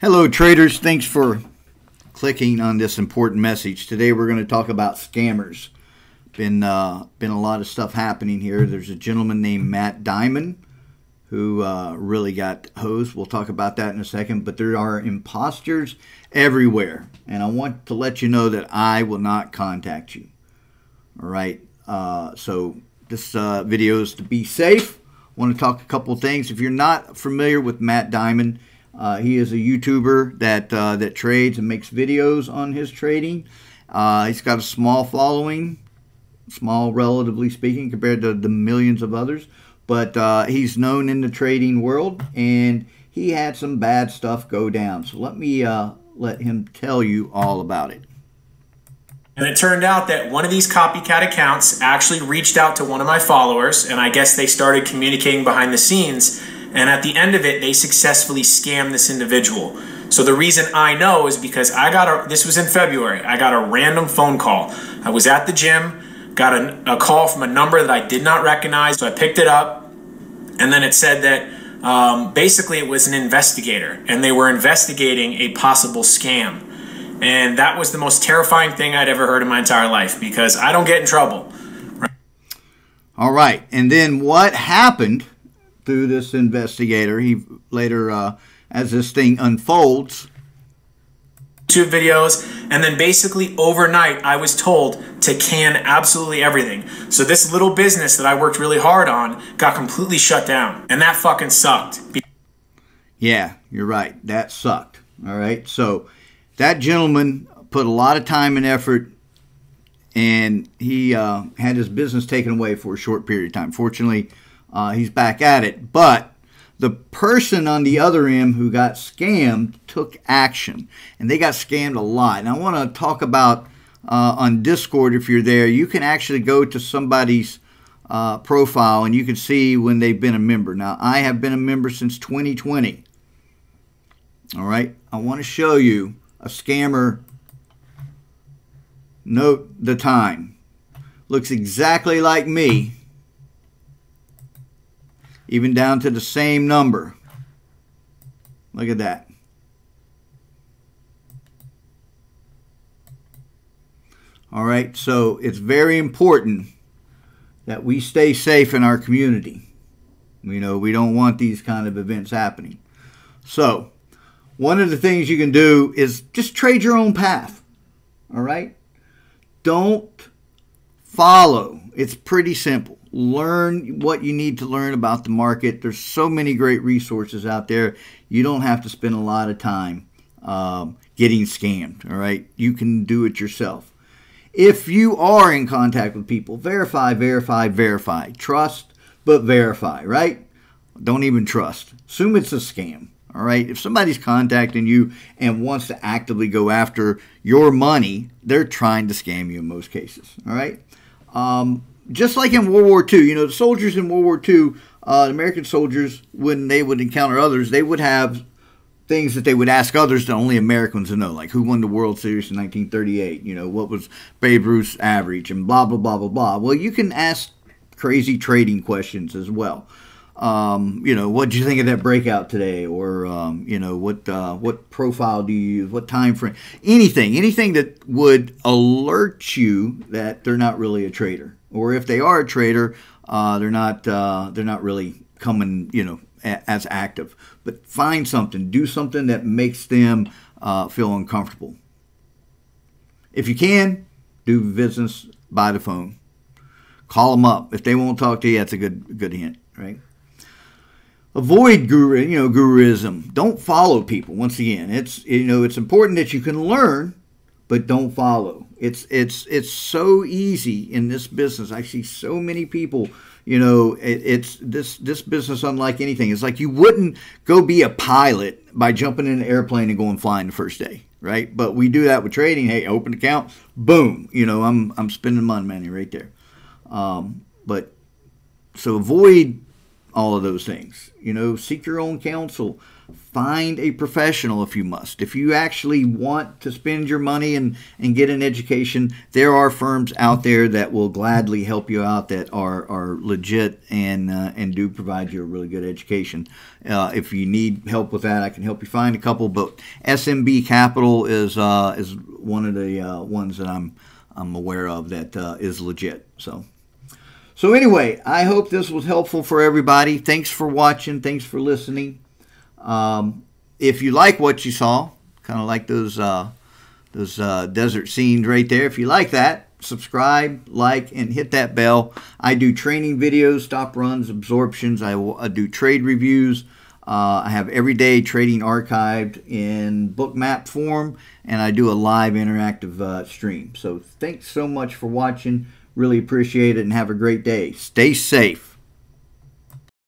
Hello, traders. Thanks for clicking on this important message. Today, we're going to talk about scammers. Been uh, been a lot of stuff happening here. There's a gentleman named Matt Diamond who uh, really got hosed. We'll talk about that in a second. But there are imposters everywhere, and I want to let you know that I will not contact you. All right. Uh, so this uh, video is to be safe. I want to talk a couple things. If you're not familiar with Matt Diamond uh, he is a YouTuber that uh, that trades and makes videos on his trading. Uh, he's got a small following, small relatively speaking, compared to the millions of others. But uh, he's known in the trading world, and he had some bad stuff go down. So let me uh, let him tell you all about it. And it turned out that one of these copycat accounts actually reached out to one of my followers, and I guess they started communicating behind the scenes and at the end of it, they successfully scam this individual. So the reason I know is because I got a, this was in February, I got a random phone call. I was at the gym, got a, a call from a number that I did not recognize. So I picked it up, and then it said that um, basically it was an investigator, and they were investigating a possible scam. And that was the most terrifying thing I'd ever heard in my entire life because I don't get in trouble. All right. And then what happened through this investigator. He later, uh, as this thing unfolds, two videos, and then basically overnight, I was told to can absolutely everything. So this little business that I worked really hard on got completely shut down, and that fucking sucked. Yeah, you're right. That sucked. All right. So that gentleman put a lot of time and effort and he uh, had his business taken away for a short period of time. Fortunately, uh, he's back at it. But the person on the other end who got scammed took action, and they got scammed a lot. And I want to talk about uh, on Discord if you're there. You can actually go to somebody's uh, profile and you can see when they've been a member. Now, I have been a member since 2020. All right, I want to show you a scammer. Note the time. Looks exactly like me even down to the same number. Look at that. All right, so it's very important that we stay safe in our community. You know, we don't want these kind of events happening. So, one of the things you can do is just trade your own path. All right? Don't follow. It's pretty simple learn what you need to learn about the market. There's so many great resources out there. You don't have to spend a lot of time um, getting scammed. All right, you can do it yourself. If you are in contact with people, verify, verify, verify. Trust, but verify. Right? Don't even trust. Assume it's a scam. All right. If somebody's contacting you and wants to actively go after your money, they're trying to scam you in most cases. All right. Um, just like in World War II, you know, the soldiers in World War II, uh, American soldiers, when they would encounter others, they would have things that they would ask others that only Americans would know, like who won the World Series in 1938, you know, what was Babe Ruth's average, and blah, blah, blah, blah, blah. Well, you can ask crazy trading questions as well. Um, you know, what do you think of that breakout today? Or, um, you know, what uh, what profile do you use? What time frame? Anything, anything that would alert you that they're not really a trader or if they are a trader, uh, they're not uh, they're not really coming you know a- as active. But find something, do something that makes them uh, feel uncomfortable. If you can, do business by the phone. Call them up. If they won't talk to you, that's a good good hint, right? Avoid guru, you know, guruism. Don't follow people. Once again, it's you know, it's important that you can learn, but don't follow. It's it's it's so easy in this business. I see so many people. You know, it, it's this this business unlike anything. It's like you wouldn't go be a pilot by jumping in an airplane and going flying the first day, right? But we do that with trading. Hey, open account, boom. You know, I'm I'm spending money, money right there. Um, but so avoid all of those things. You know, seek your own counsel. find a professional if you must. If you actually want to spend your money and, and get an education, there are firms out there that will gladly help you out that are, are legit and uh, and do provide you a really good education. Uh, if you need help with that, I can help you find a couple. But SMB Capital is uh, is one of the uh, ones that I'm I'm aware of that uh, is legit. So. So anyway, I hope this was helpful for everybody. Thanks for watching. Thanks for listening. Um, if you like what you saw, kind of like those uh, those uh, desert scenes right there, if you like that, subscribe, like, and hit that bell. I do training videos, stop runs, absorptions. I, I do trade reviews. Uh, I have everyday trading archived in Bookmap form, and I do a live interactive uh, stream. So thanks so much for watching. Really appreciate it, and have a great day. Stay safe.